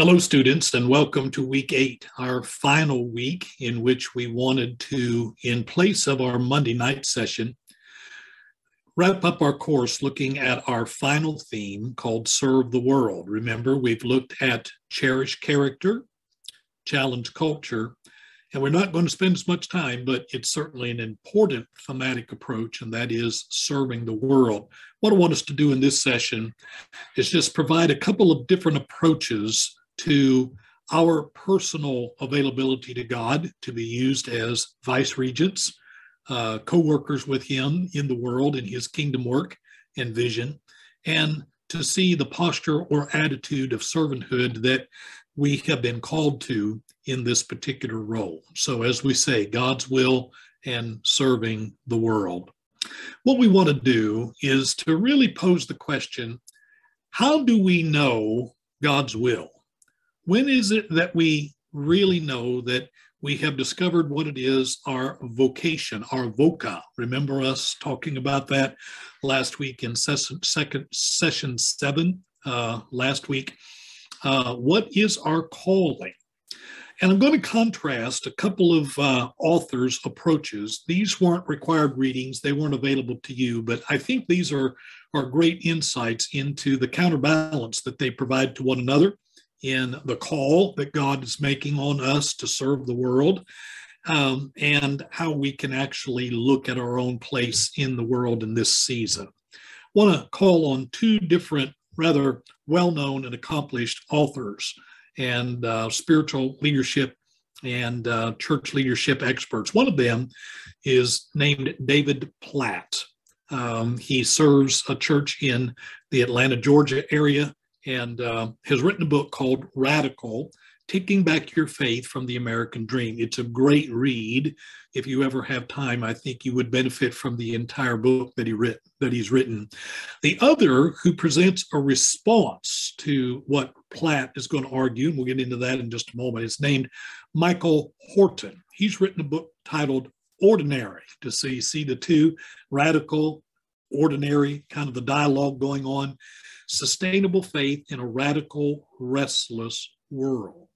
Hello, students, and welcome to week eight, our final week in which we wanted to, in place of our Monday night session, wrap up our course looking at our final theme called Serve the World. Remember, we've looked at cherish character, challenge culture, and we're not going to spend as much time, but it's certainly an important thematic approach, and that is serving the world. What I want us to do in this session is just provide a couple of different approaches to our personal availability to God to be used as vice regents, uh, co workers with Him in the world in His kingdom work and vision, and to see the posture or attitude of servanthood that we have been called to in this particular role. So, as we say, God's will and serving the world. What we want to do is to really pose the question how do we know God's will? When is it that we really know that we have discovered what it is our vocation, our voca? Remember us talking about that last week in session, second, session seven uh, last week. Uh, what is our calling? And I'm going to contrast a couple of uh, authors' approaches. These weren't required readings, they weren't available to you, but I think these are, are great insights into the counterbalance that they provide to one another in the call that God is making on us to serve the world um, and how we can actually look at our own place in the world in this season. I want to call on two different, rather well known and accomplished authors and uh, spiritual leadership and uh, church leadership experts. One of them is named David Platt. Um, he serves a church in the Atlanta, Georgia area and uh, has written a book called Radical Taking Back Your Faith from the American Dream. It's a great read. If you ever have time, I think you would benefit from the entire book that he writ- that he's written. The other who presents a response to what Platt is going to argue, and we'll get into that in just a moment, is named Michael Horton. He's written a book titled Ordinary to see see the two radical, ordinary kind of the dialogue going on sustainable faith in a radical, restless world.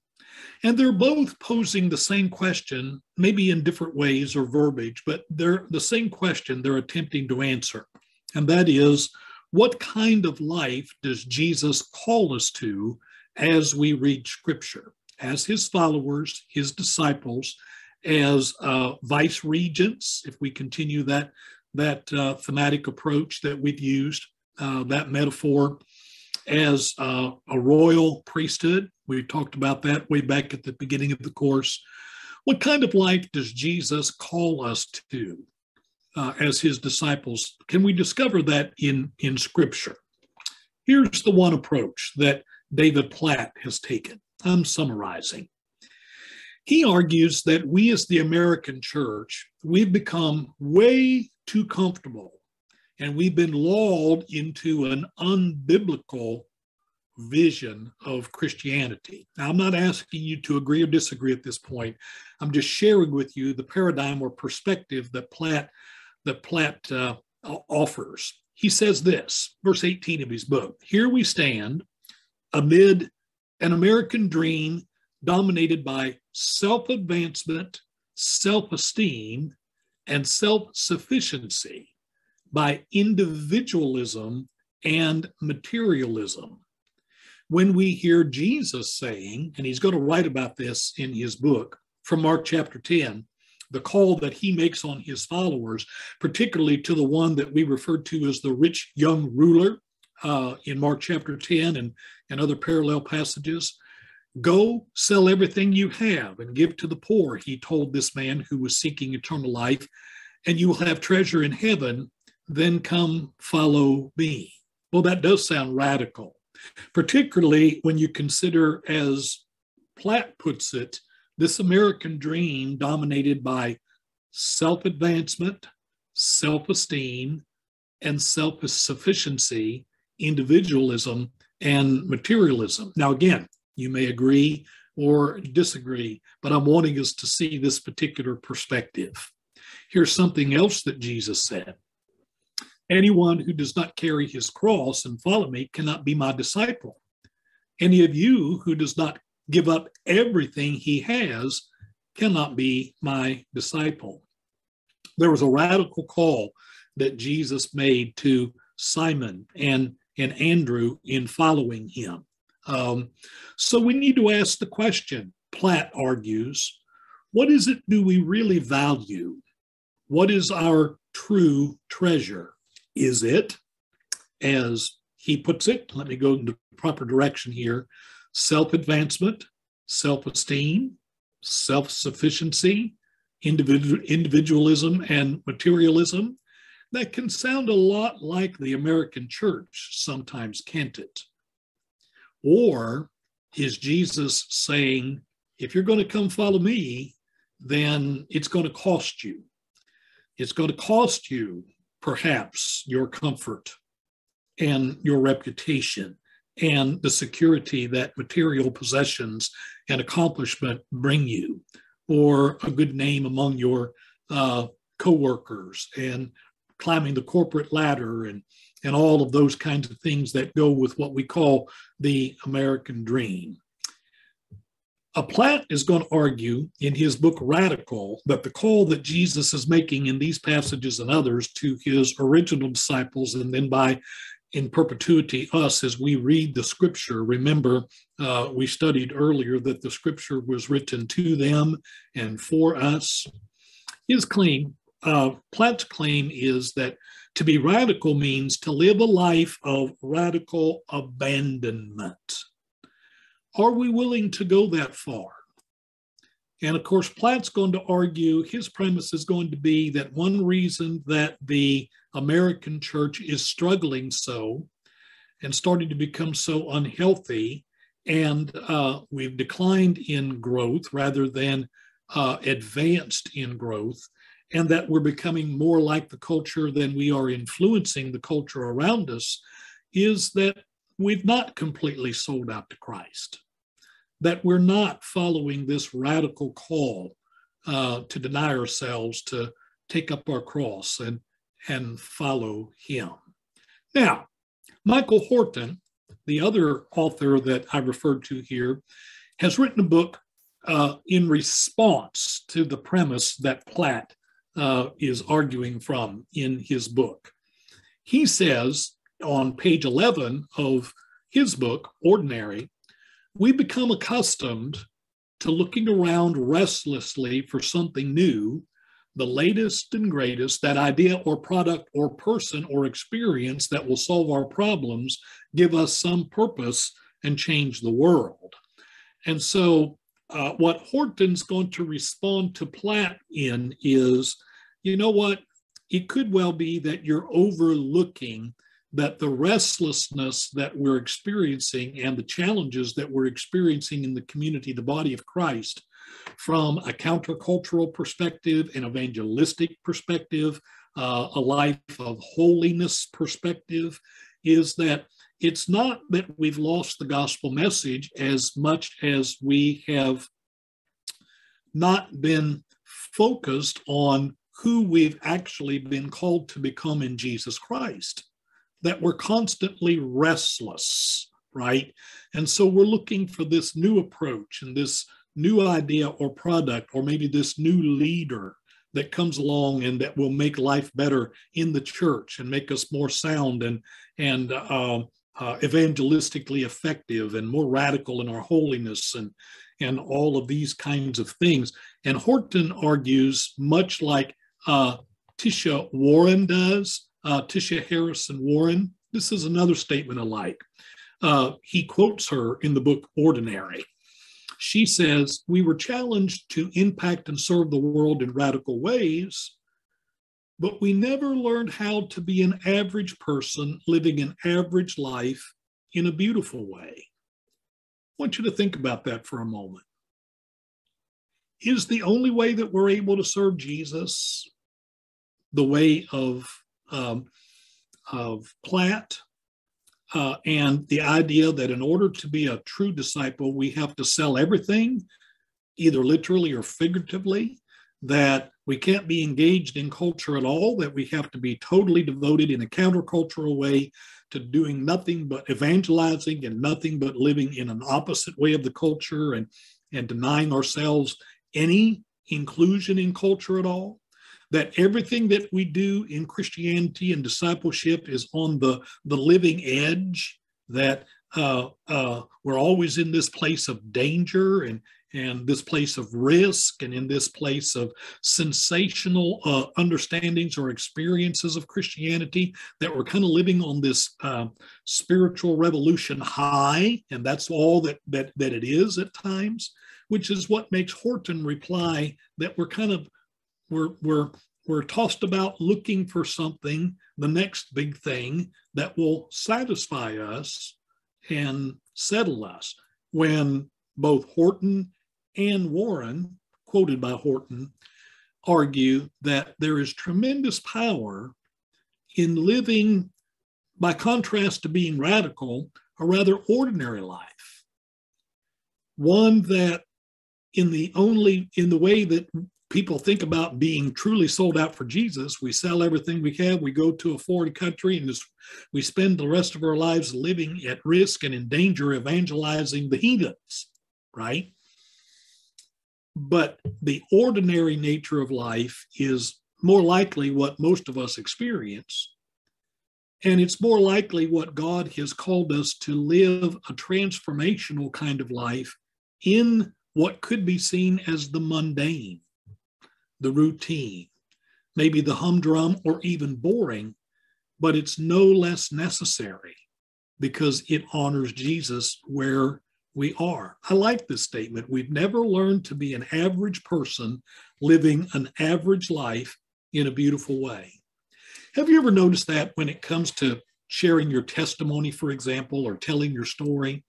And they're both posing the same question, maybe in different ways or verbiage, but they're the same question they're attempting to answer. And that is, what kind of life does Jesus call us to as we read Scripture? As his followers, his disciples, as uh, vice regents, if we continue that, that uh, thematic approach that we've used, uh, that metaphor as uh, a royal priesthood. We talked about that way back at the beginning of the course. What kind of life does Jesus call us to uh, as his disciples? Can we discover that in, in Scripture? Here's the one approach that David Platt has taken. I'm summarizing. He argues that we as the American church, we've become way too comfortable and we've been lulled into an unbiblical vision of Christianity. Now, I'm not asking you to agree or disagree at this point. I'm just sharing with you the paradigm or perspective that Platt that Platt uh, offers. He says this, verse 18 of his book. Here we stand amid an American dream dominated by self-advancement, self-esteem, and self-sufficiency by individualism and materialism. When we hear Jesus saying, and he's going to write about this in his book from Mark chapter 10, the call that he makes on his followers, particularly to the one that we referred to as the rich young ruler uh, in Mark chapter 10 and, and other parallel passages. Go sell everything you have and give to the poor, he told this man who was seeking eternal life, and you will have treasure in heaven then come follow me. Well, that does sound radical, particularly when you consider, as Platt puts it, this American dream dominated by self advancement, self esteem, and self sufficiency, individualism, and materialism. Now, again, you may agree or disagree, but I'm wanting us to see this particular perspective. Here's something else that Jesus said Anyone who does not carry his cross and follow me cannot be my disciple. Any of you who does not give up everything he has cannot be my disciple. There was a radical call that Jesus made to Simon and, and Andrew in following him. Um, so we need to ask the question, Platt argues, what is it do we really value? What is our true treasure? Is it, as he puts it, let me go in the proper direction here self advancement, self esteem, self sufficiency, individual, individualism, and materialism? That can sound a lot like the American church sometimes, can't it? Or is Jesus saying, if you're going to come follow me, then it's going to cost you. It's going to cost you, perhaps, your comfort and your reputation and the security that material possessions and accomplishment bring you, or a good name among your uh, coworkers and climbing the corporate ladder and and all of those kinds of things that go with what we call the American dream. A Platt is going to argue in his book Radical that the call that Jesus is making in these passages and others to his original disciples, and then by in perpetuity us as we read the scripture. Remember, uh, we studied earlier that the scripture was written to them and for us. His claim, uh, Platt's claim, is that to be radical means to live a life of radical abandonment. Are we willing to go that far? And of course, Platt's going to argue, his premise is going to be that one reason that the American church is struggling so and starting to become so unhealthy, and uh, we've declined in growth rather than uh, advanced in growth, and that we're becoming more like the culture than we are influencing the culture around us, is that we've not completely sold out to Christ, that we're not following this radical call uh, to deny ourselves, to take up our cross and, and follow Him. Now, Michael Horton, the other author that I referred to here, has written a book uh, in response to the premise that Platt uh, is arguing from in his book. He says on page 11 of his book, Ordinary, we become accustomed to looking around restlessly for something new, the latest and greatest, that idea or product or person or experience that will solve our problems, give us some purpose, and change the world. And so, uh, what Horton's going to respond to Platt in is you know what? It could well be that you're overlooking that the restlessness that we're experiencing and the challenges that we're experiencing in the community, the body of Christ, from a countercultural perspective, an evangelistic perspective, uh, a life of holiness perspective, is that it's not that we've lost the gospel message as much as we have not been focused on who we've actually been called to become in Jesus Christ, that we're constantly restless, right? And so we're looking for this new approach and this new idea or product, or maybe this new leader that comes along and that will make life better in the church and make us more sound and and uh, uh, evangelistically effective and more radical in our holiness and and all of these kinds of things. And Horton argues, much like uh, Tisha Warren does, uh, Tisha Harrison Warren. This is another statement alike. Uh, he quotes her in the book Ordinary. She says, We were challenged to impact and serve the world in radical ways, but we never learned how to be an average person living an average life in a beautiful way. I want you to think about that for a moment. Is the only way that we're able to serve Jesus the way of um, of Platt uh, and the idea that in order to be a true disciple, we have to sell everything, either literally or figuratively. that we can't be engaged in culture at all, that we have to be totally devoted in a countercultural way to doing nothing but evangelizing and nothing but living in an opposite way of the culture and, and denying ourselves any inclusion in culture at all. That everything that we do in Christianity and discipleship is on the, the living edge, that uh, uh, we're always in this place of danger and, and this place of risk and in this place of sensational uh, understandings or experiences of Christianity that we're kind of living on this uh, spiritual revolution high, and that's all that, that that it is at times, which is what makes Horton reply that we're kind of we're we're we're tossed about looking for something, the next big thing that will satisfy us and settle us. When both Horton and Warren, quoted by Horton, argue that there is tremendous power in living, by contrast to being radical, a rather ordinary life. One that in the only in the way that people think about being truly sold out for Jesus, we sell everything we have, we go to a foreign country, and we spend the rest of our lives living at risk and in danger evangelizing the heathens, right? But the ordinary nature of life is more likely what most of us experience. And it's more likely what God has called us to live a transformational kind of life in what could be seen as the mundane, the routine, maybe the humdrum or even boring, but it's no less necessary because it honors Jesus where we are. I like this statement. We've never learned to be an average person living an average life in a beautiful way. Have you ever noticed that when it comes to sharing your testimony, for example, or telling your story?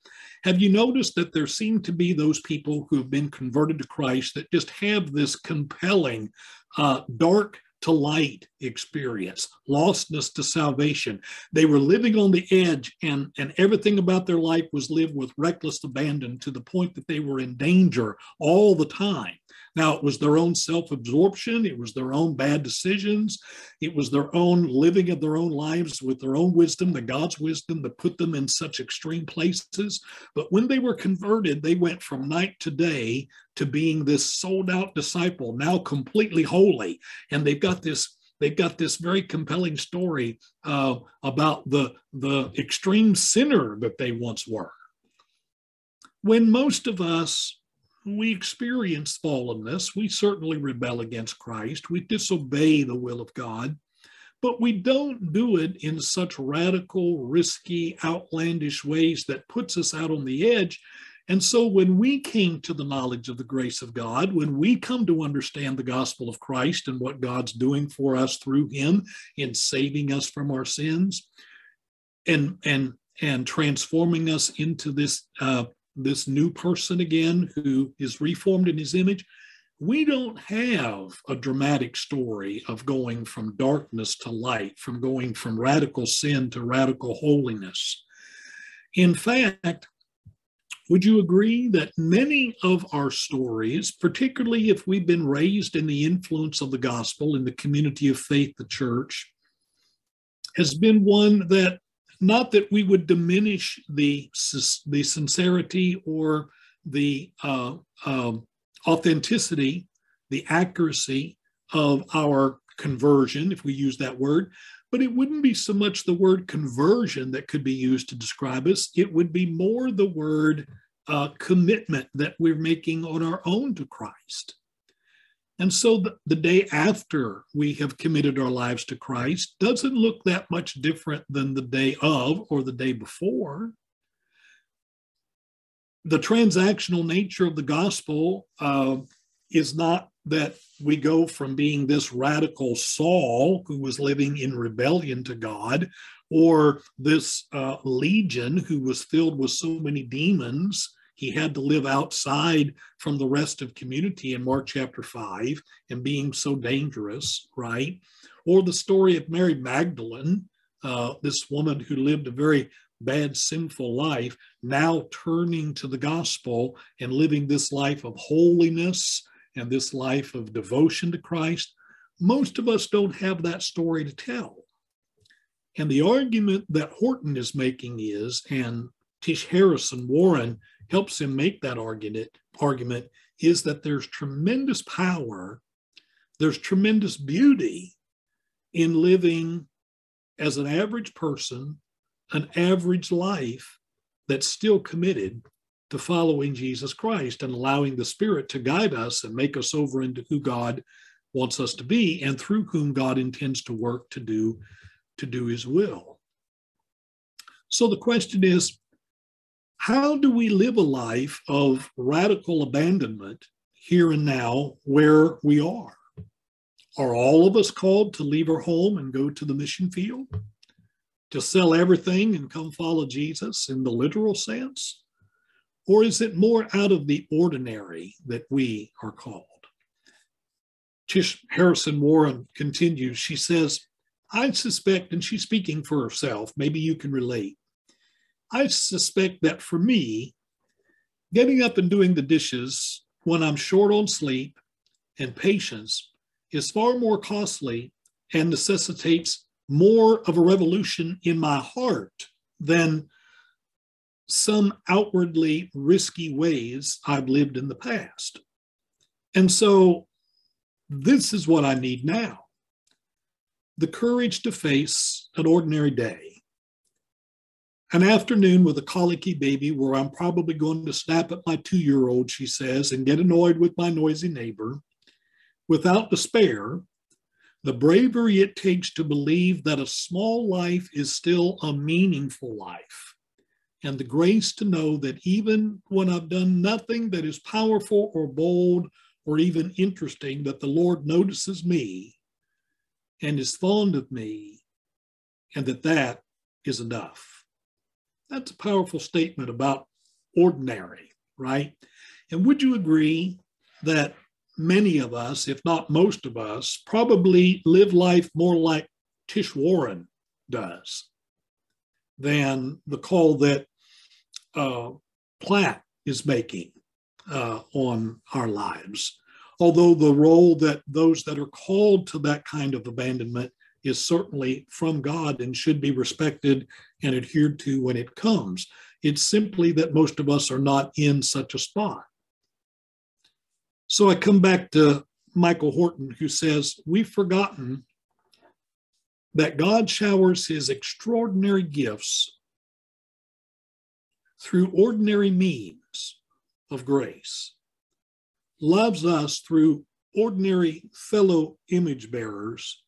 Have you noticed that there seem to be those people who have been converted to Christ that just have this compelling, uh, dark to light experience, lostness to salvation. They were living on the edge, and, and everything about their life was lived with reckless abandon to the point that they were in danger all the time. Now, it was their own self absorption, it was their own bad decisions, it was their own living of their own lives with their own wisdom, the God's wisdom that put them in such extreme places. But when they were converted, they went from night to day to being this sold out disciple, now completely holy. And they've got this they've got this very compelling story uh, about the, the extreme sinner that they once were. When most of us we experience fallenness. We certainly rebel against Christ. We disobey the will of God, but we don't do it in such radical, risky, outlandish ways that puts us out on the edge. And so when we came to the knowledge of the grace of God, when we come to understand the gospel of Christ and what God's doing for us through him in saving us from our sins and and and transforming us into this uh, this new person again who is reformed in his image, we don't have a dramatic story of going from darkness to light, from going from radical sin to radical holiness. In fact, would you agree that many of our stories, particularly if we've been raised in the influence of the gospel in the community of faith, the church, has been one that not that we would diminish the, the sincerity or the uh, um, authenticity, the accuracy of our conversion, if we use that word, but it wouldn't be so much the word conversion that could be used to describe us. It would be more the word uh, commitment that we're making on our own to Christ. And so the, the, day after we have committed our lives to Christ doesn't look that much different than the day of or the day before. The transactional nature of the gospel uh, is not that we go from being this radical Saul who was living in rebellion to God, or this uh, legion who was filled with so many demons he had to live outside from the rest of community in Mark chapter 5 and being so dangerous, right? Or the story of Mary Magdalene, uh, this woman who lived a very bad, sinful life, now turning to the gospel and living this life of holiness and this life of devotion to Christ, most of us don't have that story to tell. And the argument that Horton is making is, and Tish Harrison Warren helps him make that argument, argument is that there's tremendous power, there's tremendous beauty in living as an average person, an average life that's still committed to following Jesus Christ and allowing the Spirit to guide us and make us over into who God wants us to be and through whom God intends to work to do to do his will. So the question is how do we live a life of radical abandonment here and now where we are? Are all of us called to leave our home and go to the mission field? To sell everything and come follow Jesus in the literal sense? Or is it more out of the ordinary that we are called? Tish Harrison Warren continues. She says, I suspect, and she's speaking for herself, maybe you can relate. I suspect that for me, getting up and doing the dishes when I'm short on sleep and patience is far more costly and necessitates more of a revolution in my heart than some outwardly risky ways I've lived in the past. And so this is what I need now the courage to face an ordinary day. An afternoon with a colicky baby where I'm probably going to snap at my two year old, she says, and get annoyed with my noisy neighbor. Without despair, the bravery it takes to believe that a small life is still a meaningful life, and the grace to know that even when I've done nothing that is powerful or bold or even interesting, that the Lord notices me and is fond of me, and that that is enough. That's a powerful statement about ordinary, right? And would you agree that many of us, if not most of us, probably live life more like Tish Warren does than the call that uh, Platt is making uh, on our lives? although the role that those that are called to that kind of abandonment is certainly from God and should be respected and adhered to when it comes. It's simply that most of us are not in such a spot. So I come back to Michael Horton, who says, We've forgotten that God showers his extraordinary gifts through ordinary means of grace loves us through ordinary fellow image bearers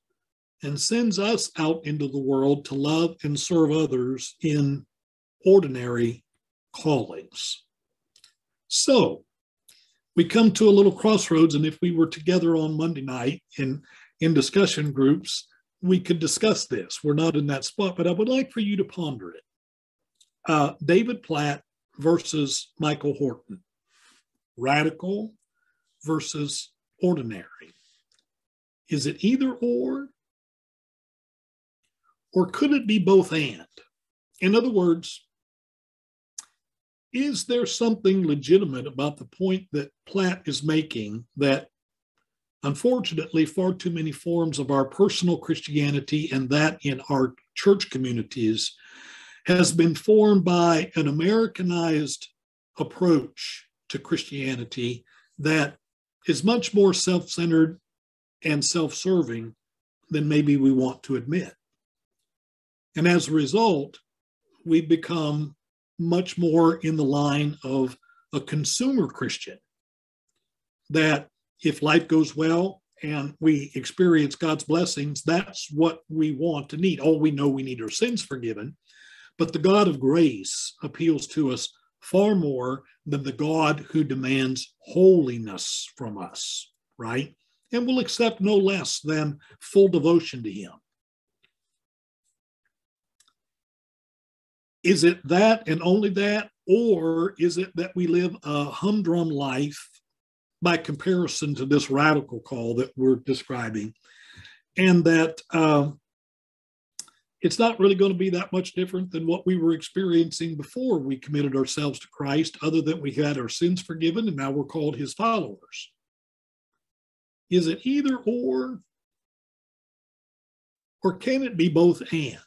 and sends us out into the world to love and serve others in ordinary callings. So we come to a little crossroads, and if we were together on Monday night in, in discussion groups, we could discuss this. We're not in that spot, but I would like for you to ponder it. Uh, David Platt versus Michael Horton. Radical versus ordinary? Is it either or? Or could it be both and? In other words, is there something legitimate about the point that Platt is making that unfortunately far too many forms of our personal Christianity and that in our church communities has been formed by an Americanized approach to Christianity that is much more self centered and self serving than maybe we want to admit. And as a result, we become much more in the line of a consumer Christian. That if life goes well and we experience God's blessings, that's what we want to need. All we know we need our sins forgiven. But the God of grace appeals to us far more than the God who demands holiness from us, right? And will accept no less than full devotion to Him. Is it that and only that? Or is it that we live a humdrum life by comparison to this radical call that we're describing? And that uh, it's not really going to be that much different than what we were experiencing before we committed ourselves to Christ, other than we had our sins forgiven and now we're called his followers. Is it either or? Or can it be both and?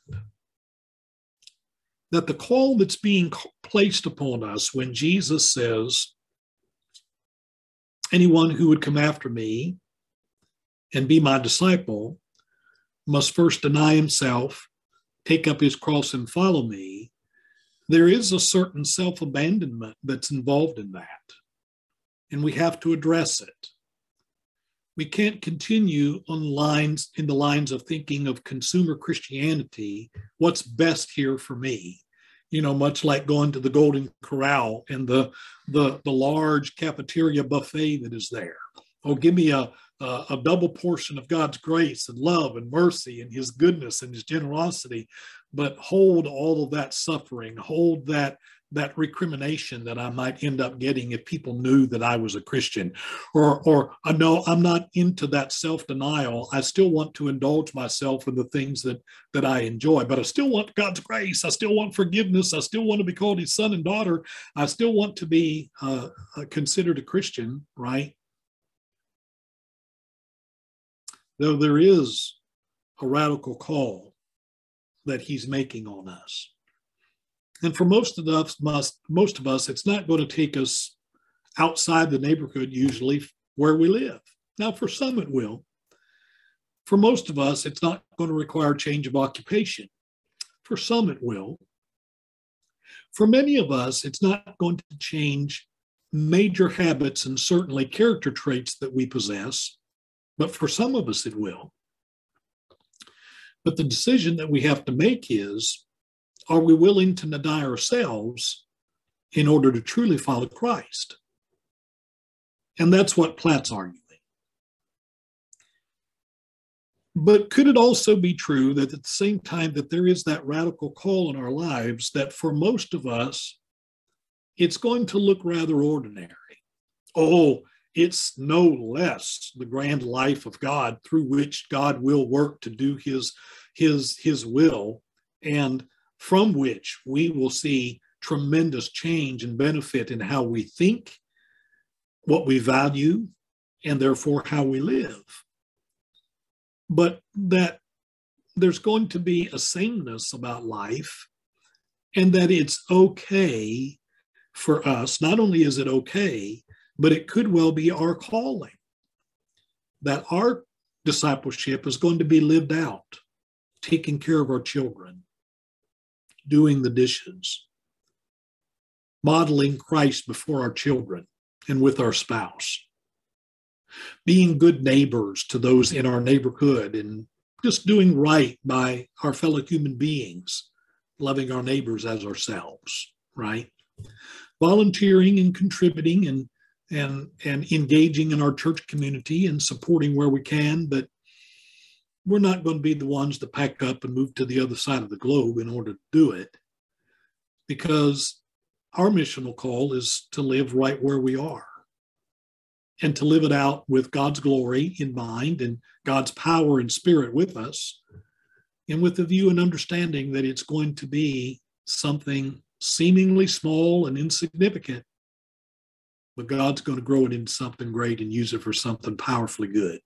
That the call that's being placed upon us when Jesus says, anyone who would come after me and be my disciple must first deny himself, take up his cross, and follow me. There is a certain self abandonment that's involved in that, and we have to address it. We can't continue on lines in the lines of thinking of consumer Christianity, what's best here for me you know, much like going to the Golden Corral and the the the large cafeteria buffet that is there. Oh, give me a, a, a double portion of God's grace and love and mercy and His goodness and His generosity, but hold all of that suffering, hold that that recrimination that I might end up getting if people knew that I was a Christian. Or, or I know I'm not into that self-denial. I still want to indulge myself in the things that that I enjoy, but I still want God's grace. I still want forgiveness. I still want to be called his son and daughter. I still want to be uh, uh considered a Christian, right? Though there is a radical call that he's making on us. And for most of us, must, most of us, it's not going to take us outside the neighborhood usually where we live. Now, for some, it will. For most of us, it's not going to require change of occupation. For some, it will. For many of us, it's not going to change major habits and certainly character traits that we possess, but for some of us, it will. But the decision that we have to make is are we willing to deny ourselves in order to truly follow Christ? And that's what Platt's arguing. But could it also be true that at the same time that there is that radical call in our lives, that for most of us, it's going to look rather ordinary? Oh, it's no less the grand life of God through which God will work to do his, his, his will. And from which we will see tremendous change and benefit in how we think, what we value, and therefore how we live. But that there's going to be a sameness about life, and that it's okay for us. Not only is it okay, but it could well be our calling. That our discipleship is going to be lived out, taking care of our children, doing the dishes, modeling Christ before our children and with our spouse, being good neighbors to those in our neighborhood and just doing right by our fellow human beings, loving our neighbors as ourselves, right? Volunteering and contributing and and and engaging in our church community and supporting where we can, but we're not going to be the ones to pack up and move to the other side of the globe in order to do it because our missional call is to live right where we are and to live it out with God's glory in mind and God's power and spirit with us, and with the view and understanding that it's going to be something seemingly small and insignificant, but God's going to grow it into something great and use it for something powerfully good.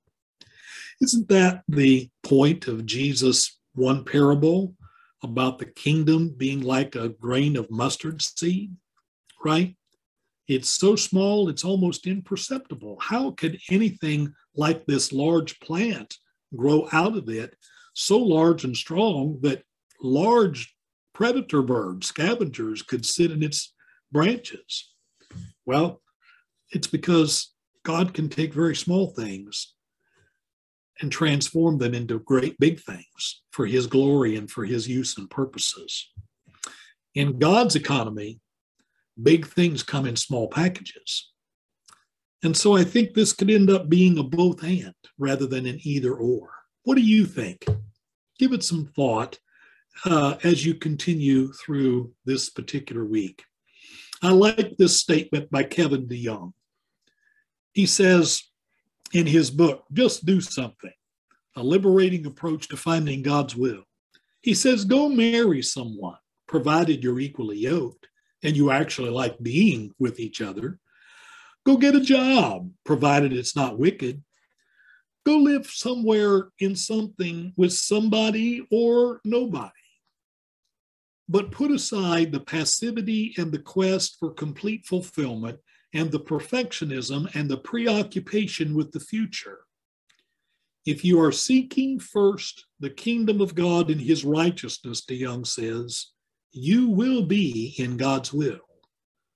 Isn't that the point of Jesus' one parable about the kingdom being like a grain of mustard seed? Right? It's so small, it's almost imperceptible. How could anything like this large plant grow out of it so large and strong that large predator birds, scavengers, could sit in its branches? Well, it's because God can take very small things and transform them into great big things for his glory and for his use and purposes. In God's economy, big things come in small packages. And so I think this could end up being a both and rather than an either or. What do you think? Give it some thought uh, as you continue through this particular week. I like this statement by Kevin DeYoung. He says, in his book, Just Do Something A Liberating Approach to Finding God's Will. He says, Go marry someone, provided you're equally yoked and you actually like being with each other. Go get a job, provided it's not wicked. Go live somewhere in something with somebody or nobody. But put aside the passivity and the quest for complete fulfillment and the perfectionism and the preoccupation with the future. If you are seeking first the kingdom of God and his righteousness, DeYoung says, you will be in God's will.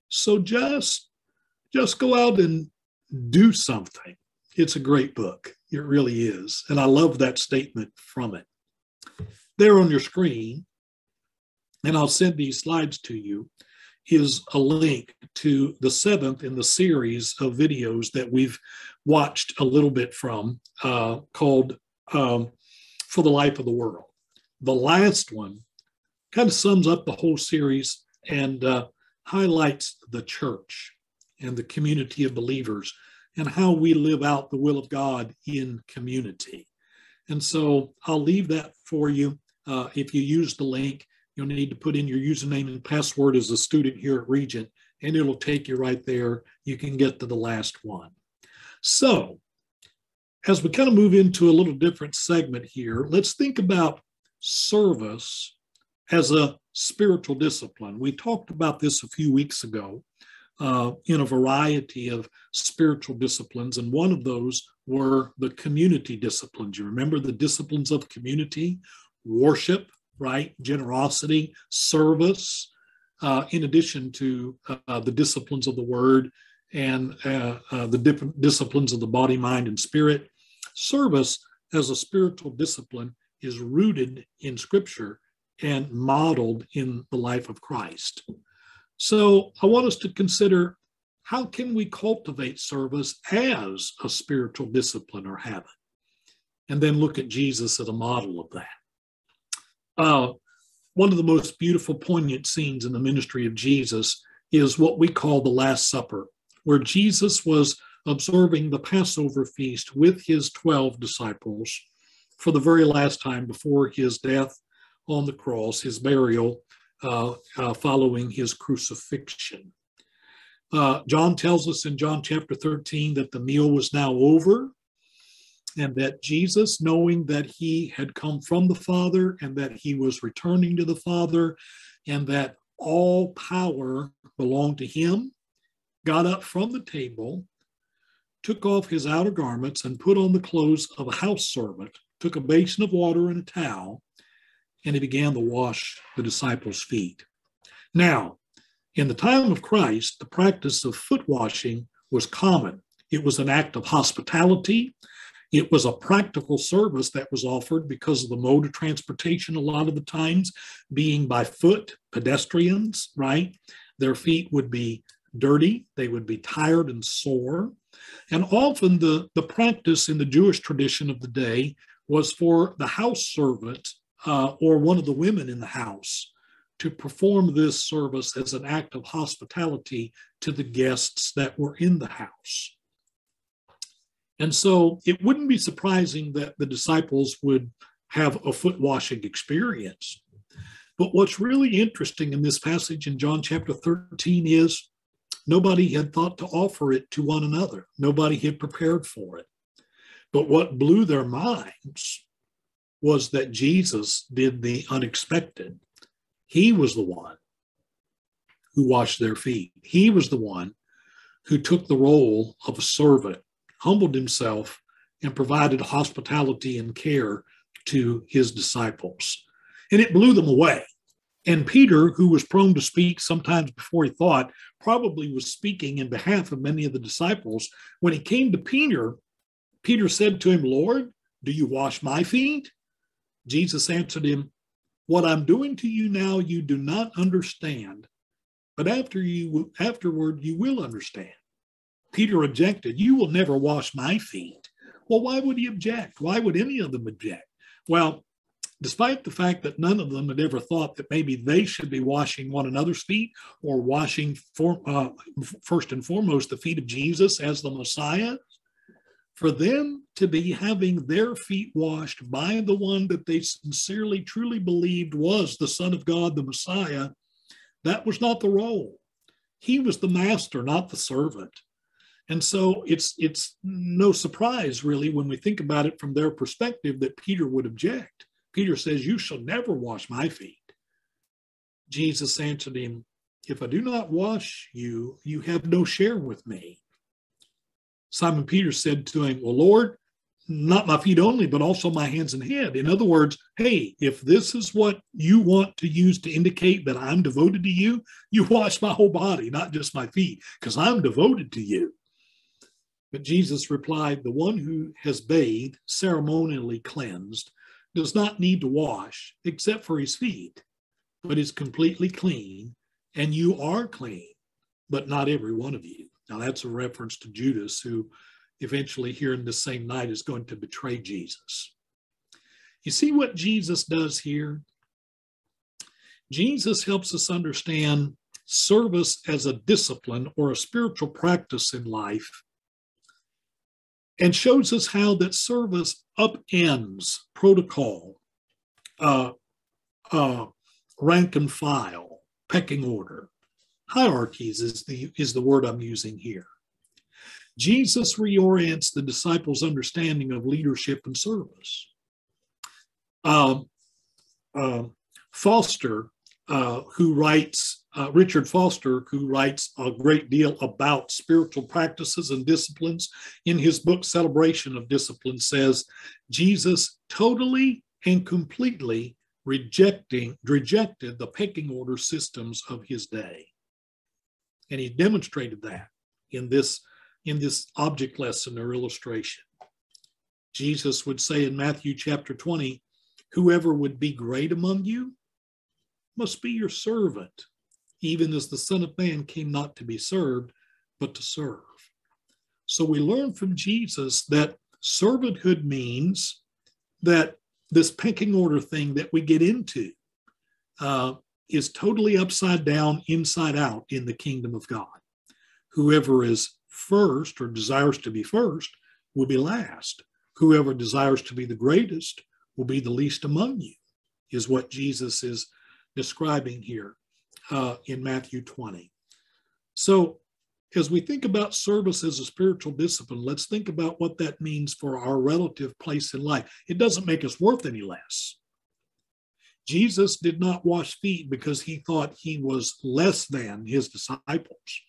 So just, just go out and do something. It's a great book. It really is. And I love that statement from it. There on your screen, and I'll send these slides to you, is a link to the seventh in the series of videos that we've watched a little bit from uh, called um, For the Life of the World. The last one kind of sums up the whole series and uh, highlights the church and the community of believers and how we live out the will of God in community. And so I'll leave that for you. Uh, if you use the link, you'll need to put in your username and password as a student here at Regent, and it'll take you right there. You can get to the last one. So, as we kind of move into a little different segment here, let's think about service as a spiritual discipline. We talked about this a few weeks ago uh, in a variety of spiritual disciplines, and one of those were the community disciplines. You remember the disciplines of community, worship, right? Generosity, service, uh, in addition to uh, the disciplines of the word and uh, uh, the different disciplines of the body, mind, and spirit. Service as a spiritual discipline is rooted in scripture and modeled in the life of Christ. So I want us to consider how can we cultivate service as a spiritual discipline or habit? And then look at Jesus as a model of that. One of the most beautiful, poignant scenes in the ministry of Jesus is what we call the Last Supper, where Jesus was observing the Passover feast with his 12 disciples for the very last time before his death on the cross, his burial, uh, uh, following his crucifixion. Uh, John tells us in John chapter 13 that the meal was now over and that Jesus, knowing that he had come from the Father and that he was returning to the Father and that all power belonged to him, got up from the table, took off his outer garments, and put on the clothes of a house servant, took a basin of water and a towel, and he began to wash the disciples' feet. Now, in the time of Christ, the practice of foot washing was common. It was an act of hospitality. It was a practical service that was offered because of the mode of transportation, a lot of the times being by foot, pedestrians, right? Their feet would be dirty, they would be tired and sore. And often the, the practice in the Jewish tradition of the day was for the house servant uh, or one of the women in the house to perform this service as an act of hospitality to the guests that were in the house. And so it wouldn't be surprising that the disciples would have a foot washing experience. But what's really interesting in this passage in John chapter 13 is nobody had thought to offer it to one another, nobody had prepared for it. But what blew their minds was that Jesus did the unexpected. He was the one who washed their feet. He was the one who took the role of a servant, humbled himself, and provided hospitality and care to his disciples. And it blew them away. And Peter, who was prone to speak sometimes before he thought, probably was speaking in behalf of many of the disciples. When he came to Peter, Peter said to him, Lord, do you wash my feet? Jesus answered him, What I'm doing to you now, you do not understand, but after you afterward you will understand. Peter objected, You will never wash my feet. Well, why would he object? Why would any of them object? Well, despite the fact that none of them had ever thought that maybe they should be washing one another's feet or washing for, uh, first and foremost the feet of Jesus as the Messiah, for them to be having their feet washed by the one that they sincerely, truly believed was the Son of God, the Messiah, that was not the role. He was the master, not the servant. And so it's it's no surprise really when we think about it from their perspective that Peter would object. Peter says, "You shall never wash my feet." Jesus answered him, "If I do not wash you, you have no share with me." Simon Peter said to him, "Well, Lord, not my feet only, but also my hands and head. In other words, hey, if this is what you want to use to indicate that I'm devoted to you, you wash my whole body, not just my feet, because I'm devoted to you. But Jesus replied, The one who has bathed, ceremonially cleansed, does not need to wash except for his feet, but is completely clean, and you are clean, but not every one of you. Now, that's a reference to Judas, who eventually here in the same night is going to betray Jesus. You see what Jesus does here? Jesus helps us understand service as a discipline or a spiritual practice in life and shows us how that service upends protocol, uh, uh, rank and file, pecking order. Hierarchies is the, is the word I'm using here. Jesus reorients the disciples' understanding of leadership and service. Uh, uh, Foster, uh, who writes, uh, Richard Foster, who writes a great deal about spiritual practices and disciplines, in his book Celebration of Discipline, says Jesus totally and completely rejecting rejected the pecking order systems of his day. And he demonstrated that in this in this object lesson or illustration. Jesus would say in Matthew chapter 20, Whoever would be great among you must be your servant, even as the Son of Man came not to be served, but to serve. So we learn from Jesus that servanthood means that this pecking order thing that we get into uh, is totally upside down, inside out in the kingdom of God. Whoever is first or desires to be first will be last. Whoever desires to be the greatest will be the least among you, is what Jesus is describing here uh, in Matthew 20. So, as we think about service as a spiritual discipline, let's think about what that means for our relative place in life. It doesn't make us worth any less. Jesus did not wash feet because he thought he was less than his disciples.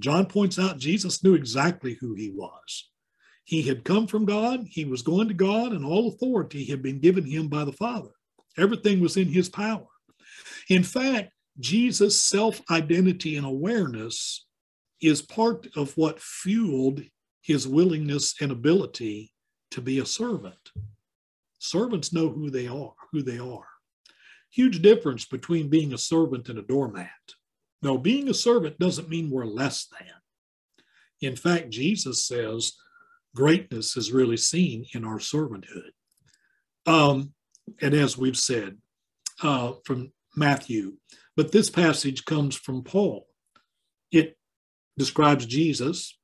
John points out Jesus knew exactly who he was. He had come from God, he was going to God, and all authority had been given him by the Father. Everything was in his power. In fact, Jesus' self identity and awareness is part of what fueled his willingness and ability to be a servant. Servants know who they are, who they are. Huge difference between being a servant and a doormat. No, being a servant doesn't mean we're less than. In fact, Jesus says greatness is really seen in our servanthood. Um, and as we've said uh, from Matthew, but this passage comes from Paul. It describes Jesus.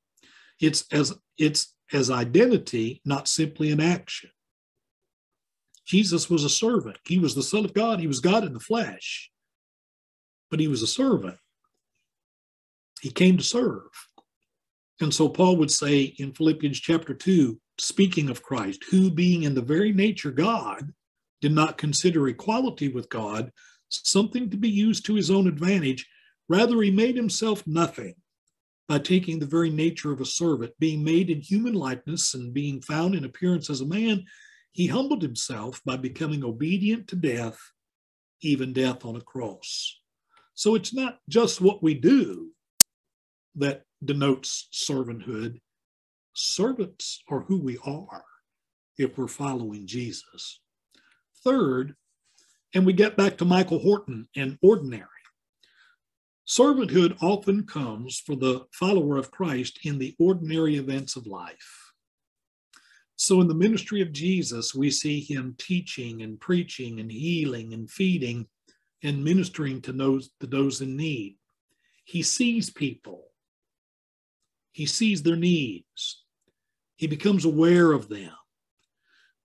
It's as it's as identity, not simply an action. Jesus was a servant. He was the Son of God. He was God in the flesh, but he was a servant. He came to serve. And so Paul would say in Philippians chapter 2, speaking of Christ, who being in the very nature God, did not consider equality with God something to be used to his own advantage. Rather, he made himself nothing by taking the very nature of a servant, being made in human likeness and being found in appearance as a man. He humbled himself by becoming obedient to death, even death on a cross. So it's not just what we do, that denotes servanthood. Servants are who we are if we're following Jesus. Third, and we get back to Michael Horton and ordinary. Servanthood often comes for the follower of Christ in the ordinary events of life. So, in the ministry of Jesus, we see him teaching and preaching and healing and feeding and ministering to those, to those in need. He sees people he sees their needs. He becomes aware of them.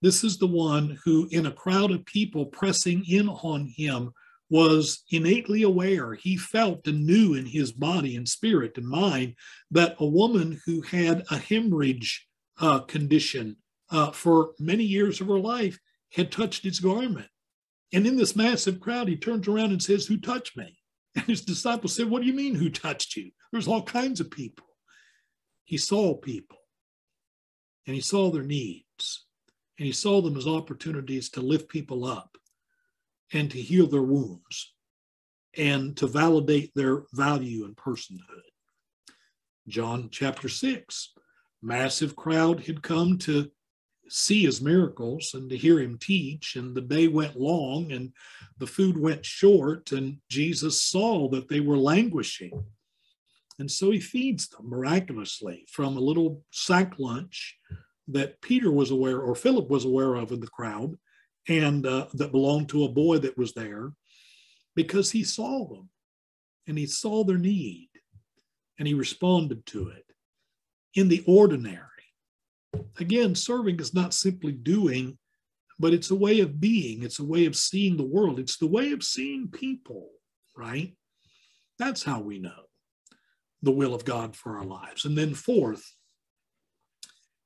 This is the one who, in a crowd of people pressing in on him, was innately aware. He felt and knew in his body and spirit and mind that a woman who had a hemorrhage uh, condition uh, for many years of her life had touched his garment. And in this massive crowd, he turns around and says, Who touched me? And his disciples said, What do you mean, who touched you? There's all kinds of people. He saw people and he saw their needs and he saw them as opportunities to lift people up and to heal their wounds and to validate their value and personhood. John chapter 6, massive crowd had come to see his miracles and to hear him teach. And the day went long and the food went short, and Jesus saw that they were languishing. And so he feeds them miraculously from a little sack lunch that Peter was aware or Philip was aware of in the crowd and uh, that belonged to a boy that was there because he saw them and he saw their need and he responded to it in the ordinary. Again, serving is not simply doing, but it's a way of being, it's a way of seeing the world, it's the way of seeing people, right? That's how we know the will of God for our lives. And then, fourth,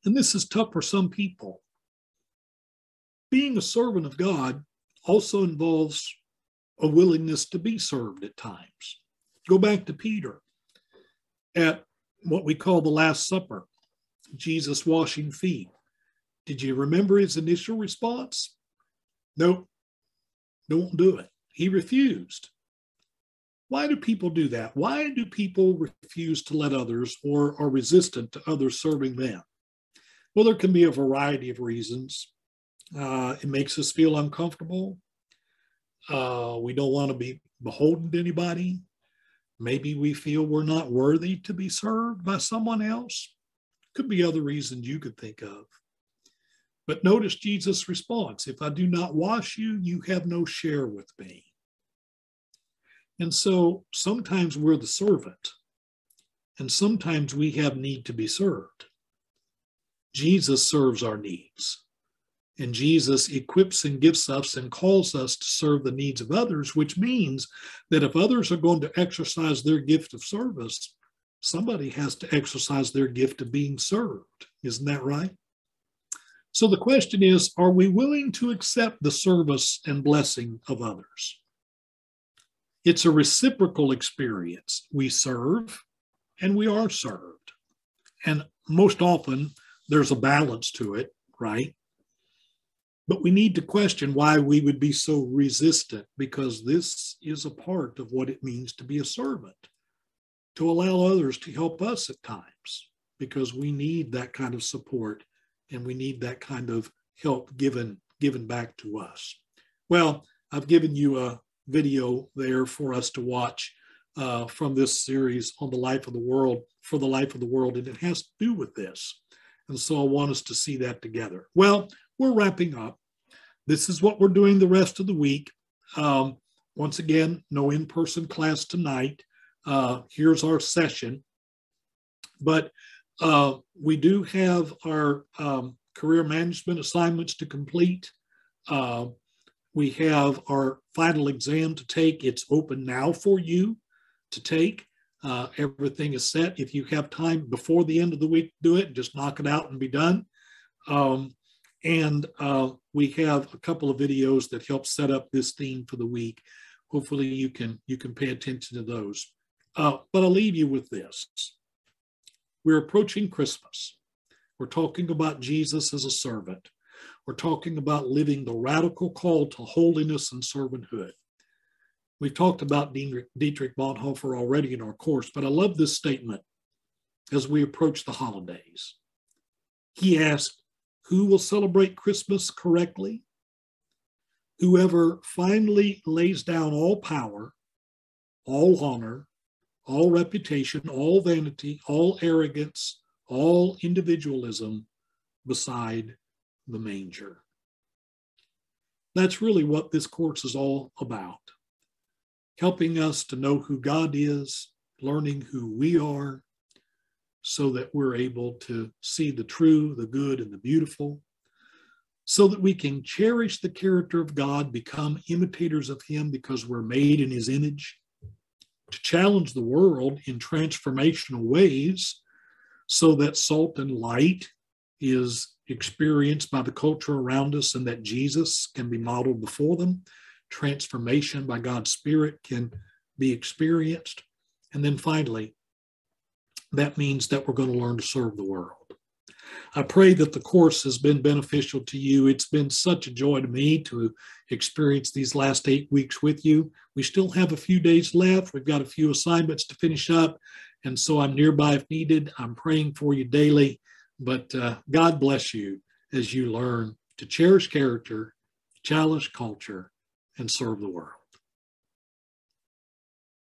and this is tough for some people, being a servant of God also involves a willingness to be served at times. Go back to Peter at what we call the Last Supper, Jesus washing feet. Did you remember his initial response? Nope, don't do it. He refused. Why do people do that? Why do people refuse to let others or are resistant to others serving them? Well, there can be a variety of reasons. Uh, it makes us feel uncomfortable. Uh, we don't want to be beholden to anybody. Maybe we feel we're not worthy to be served by someone else. Could be other reasons you could think of. But notice Jesus' response If I do not wash you, you have no share with me. And so sometimes we're the servant, and sometimes we have need to be served. Jesus serves our needs. And Jesus equips and gifts us and calls us to serve the needs of others, which means that if others are going to exercise their gift of service, somebody has to exercise their gift of being served. Isn't that right? So the question is are we willing to accept the service and blessing of others? It's a reciprocal experience. We serve and we are served. And most often, there's a balance to it, right? But we need to question why we would be so resistant because this is a part of what it means to be a servant, to allow others to help us at times because we need that kind of support and we need that kind of help given given back to us. Well, I've given you a video there for us to watch uh, from this series on the life of the world for the life of the world, and it has to do with this. And so I want us to see that together. Well, we're wrapping up. This is what we're doing the rest of the week. Um, once again, no in person class tonight. Uh, here's our session. But uh, we do have our um, career management assignments to complete. Uh, we have our final exam to take. It's open now for you to take. Uh, everything is set. If you have time before the end of the week do it, just knock it out and be done. Um, and uh, we have a couple of videos that help set up this theme for the week. Hopefully you can you can pay attention to those. Uh, but I'll leave you with this. We're approaching Christmas. We're talking about Jesus as a servant. We're talking about living the radical call to holiness and servanthood. We've talked about Dietrich Bonhoeffer already in our course, but I love this statement as we approach the holidays. He asked, Who will celebrate Christmas correctly? Whoever finally lays down all power, all honor, all reputation, all vanity, all arrogance, all individualism beside the manger. That's really what this course is all about helping us to know who God is, learning who we are, so that we're able to see the true, the good, and the beautiful, so that we can cherish the character of God, become imitators of Him because we're made in His image, to challenge the world in transformational ways so that salt and light is experienced by the culture around us and that Jesus can be modeled before them. Transformation by God's Spirit can be experienced. And then finally, that means that we're going to learn to serve the world. I pray that the course has been beneficial to you. It's been such a joy to me to experience these last eight weeks with you. We still have a few days left. We've got a few assignments to finish up. And so I'm nearby if needed. I'm praying for you daily. But uh, God bless you as you learn to cherish character, challenge culture, and serve the world.